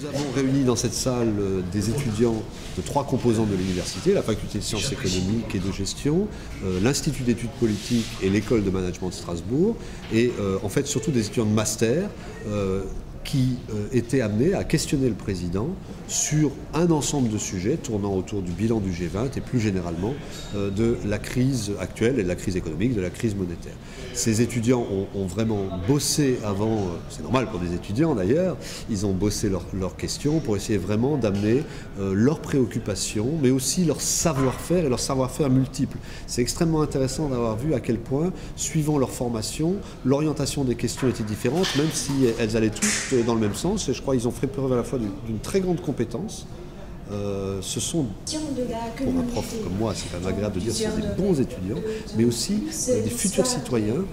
Nous avons réuni dans cette salle euh, des étudiants de trois composantes de l'université, la faculté de sciences économiques et de gestion, euh, l'Institut d'études politiques et l'école de management de Strasbourg, et euh, en fait surtout des étudiants de master qui étaient amenés à questionner le président sur un ensemble de sujets tournant autour du bilan du G20 et plus généralement de la crise actuelle et de la crise économique, de la crise monétaire. Ces étudiants ont, vraiment bossé avant, c'est normal pour des étudiants d'ailleurs, ils ont bossé leurs questions pour essayer vraiment d'amener leurs préoccupations, mais aussi leur savoir-faire et leur savoir-faire multiple. C'est extrêmement intéressant d'avoir vu à quel point, suivant leur formation, l'orientation des questions était différente, même si elles allaient toutes dans le même sens. Et je crois qu'ils ont fait preuve à la fois d'une très grande compétence euh, ce sont, pour un prof comme moi, c'est quand même agréable de dire, ce sont des bons étudiants, mais aussi euh, des futurs citoyens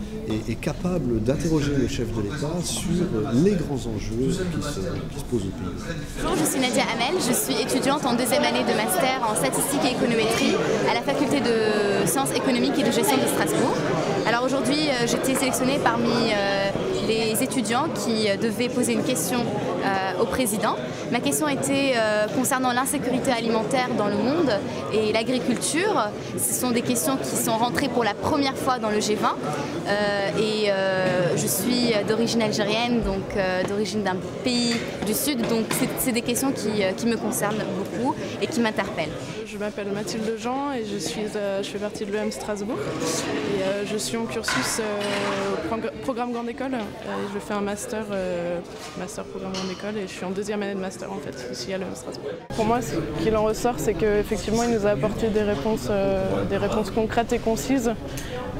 et, capables d'interroger le chef de l'État sur les grands enjeux qui se, posent au pays. Bonjour, je suis Nadia Hamel, je suis étudiante en deuxième année de master en statistique et économétrie à la faculté de sciences économiques et de gestion de Strasbourg. Alors aujourd'hui, euh, j'ai été sélectionnée parmi les étudiants qui devaient poser une question au président. Ma question était concernant l'insécurité sécurité alimentaire dans le monde et l'agriculture. Ce sont des questions qui sont rentrées pour la première fois dans le G20. Euh, et euh, je suis d'origine algérienne, donc euh, d'origine d'un pays du Sud. Donc c'est des questions qui, qui, me concernent beaucoup et qui m'interpellent. Je m'appelle Mathilde Jean et je, suis, je fais partie de l'EM Strasbourg. Et je suis en cursus au programme Grande École. Je fais un master, master programme Grande École et je suis en deuxième année de master en fait, ici à l'EM Strasbourg. Pour moi, ce qu'il en ressort, c'est qu'effectivement, il nous a apporté des réponses, euh, des réponses concrètes et concises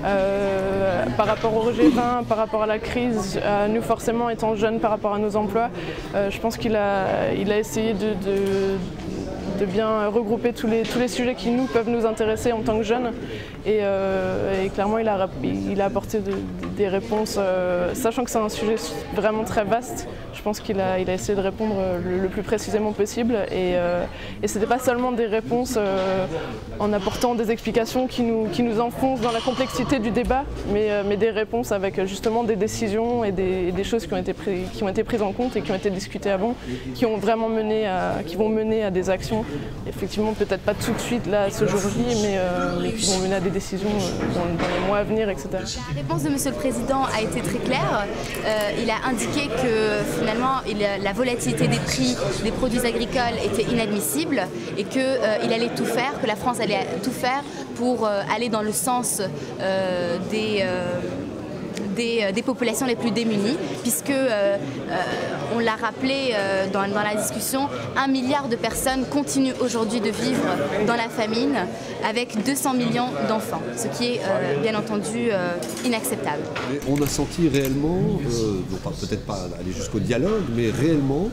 euh, par rapport au G20, par rapport à la crise, nous forcément étant jeunes par rapport à nos emplois. Euh, je pense qu'il a, il a essayé de, bien regrouper tous les, tous les sujets qui nous peuvent nous intéresser en tant que jeunes. Et, euh, clairement, il a, il a apporté des réponses, euh, sachant que c'est un sujet vraiment très vaste. Je pense qu'il a, essayé de répondre le, plus précisément possible. Et, euh, ce n'était pas seulement des réponses en apportant des explications qui nous, enfoncent dans la complexité du débat, mais, des réponses avec justement des décisions et des, choses qui ont, été prises en compte et qui ont été discutées avant, qui, ont vraiment mené qui vont mener à des actions effectivement peut-être pas tout de suite là ce jour J, mais, euh, qui vont mener à des décisions euh, dans, les mois à venir, etc. La réponse de Monsieur le Président a été très claire. Euh, il a indiqué que finalement la volatilité des prix des produits agricoles était inadmissible et qu'il allait tout faire, que la France allait tout faire pour aller dans le sens des euh, des, populations les plus démunies, puisque, euh, euh, on l'a rappelé dans, la discussion, un milliard de personnes continuent aujourd'hui de vivre dans la famine avec 200 millions d'enfants, ce qui est bien entendu inacceptable. on a senti réellement, peut-être pas aller jusqu'au dialogue, mais réellement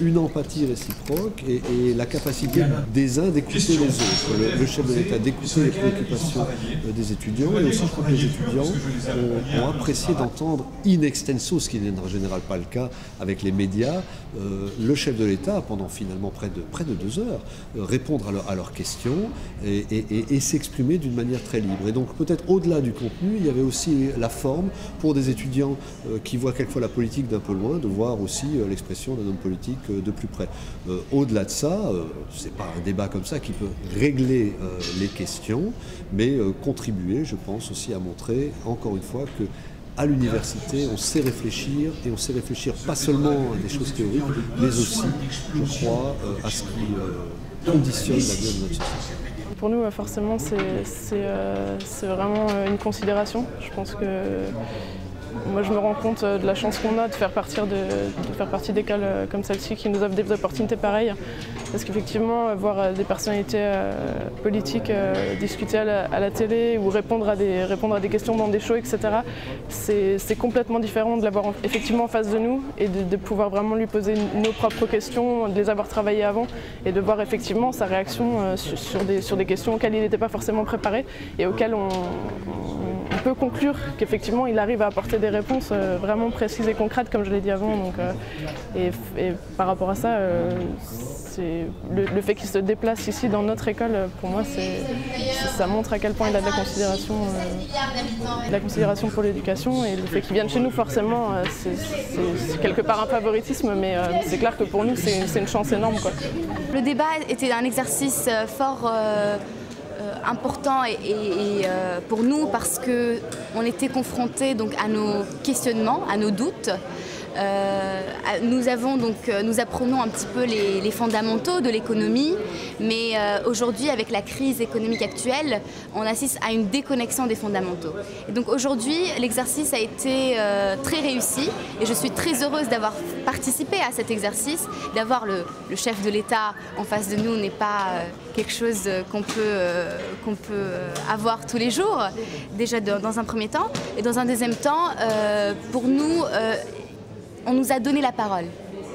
une empathie réciproque et, la capacité des uns d'écouter les autres. Le, chef de l'État d'écouter les préoccupations des étudiants et aussi je crois que les étudiants ont, ont apprécié d'entendre in extenso, ce qui n'est en général pas le cas avec les médias, euh, le chef de l'État, pendant finalement près de, près de deux heures, euh, répondre à, leurs questions et, s'exprimer d'une manière très libre. Et donc peut-être au-delà du contenu, il y avait aussi la forme pour des étudiants euh, qui voient quelquefois la politique d'un peu loin, de voir aussi l'expression d'un homme politique de plus près. au-delà de ça, c'est pas un débat comme ça qui peut régler les questions, mais contribuer, je pense, aussi à montrer, encore une fois, que à l'université, on sait réfléchir, et on sait réfléchir pas seulement à des choses théoriques, mais aussi, je crois, euh, à ce qui euh, conditionne la vie de notre société. Pour nous, forcément, euh, c'est vraiment une considération. Je pense que moi, je me rends compte de la chance qu'on a de faire, partir de, faire partie d'écoles comme celle-ci qui nous offrent des opportunités pareilles. Parce qu'effectivement, voir euh, des personnalités euh, politiques euh, discuter à la, télé ou répondre à, des, répondre à des questions dans des shows, etc., c'est complètement différent de l'avoir effectivement en face de nous et de, pouvoir vraiment lui poser nos propres questions, de les avoir travaillées avant et de voir effectivement sa réaction sur, des, sur des questions auxquelles il n'était pas forcément préparé et auxquelles on conclure qu'effectivement il arrive à apporter des réponses vraiment précises et concrètes, comme je l'ai dit avant. Donc, et, par rapport à ça, le, fait qu'il se déplace ici dans notre école, pour moi, ça montre à quel point il a de la considération, la considération pour l'éducation. Et le fait qu'il vienne chez nous, forcément, c'est quelque part un favoritisme, mais c'est clair que pour nous, c'est une chance énorme. Le débat était un exercice fort euh, important et, euh, pour nous parce qu'on était confrontés à nos questionnements, à nos doutes. Euh, nous, avons donc, euh, nous apprenons un petit peu les, fondamentaux de l'économie, mais euh, aujourd'hui, avec la crise économique actuelle, on assiste à une déconnexion des fondamentaux. Et donc aujourd'hui, l'exercice a été très réussi et je suis très heureuse d'avoir participé à cet exercice, d'avoir le, chef de l'État en face de nous n'est pas quelque chose qu'on peut, qu'on peut avoir tous les jours, déjà dans un premier temps. Et dans un deuxième temps, pour nous, on nous a donné la parole.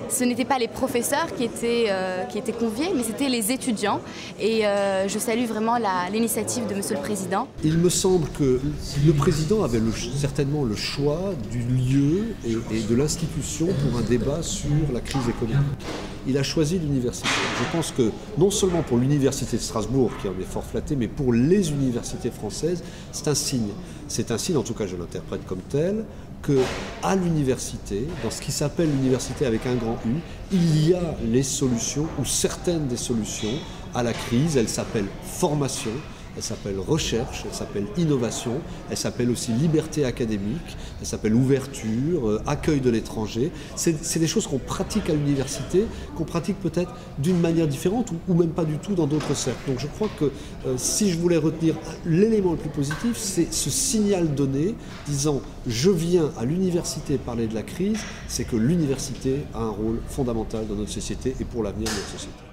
Ce n'étaient pas les professeurs qui étaient, euh, conviés, mais c'était les étudiants. Et euh, je salue vraiment l'initiative de Monsieur le Président. Il me semble que le Président avait certainement le choix du lieu et de l'institution pour un débat sur la crise économique. Il a choisi l'université. Je pense que non seulement pour l'université de Strasbourg, qui en est fort flatté, mais pour les universités françaises, c'est un signe. C'est un signe, en tout cas je l'interprète comme tel, que à l'université, dans ce qui s'appelle l'université avec un grand U, il y a les solutions ou certaines des solutions à la crise. Elles s'appellent formation, elle s'appelle recherche, elle s'appelle innovation, elle s'appelle aussi liberté académique, elle s'appelle ouverture, euh, accueil de l'étranger. C'est des choses qu'on pratique à l'université, qu'on pratique peut-être d'une manière différente ou, même pas du tout dans d'autres cercles. Donc je crois que euh, si je voulais retenir l'élément le plus positif, c'est ce signal donné disant je viens à l'université parler de la crise, c'est que l'université a un rôle fondamental dans notre société et pour l'avenir de notre société.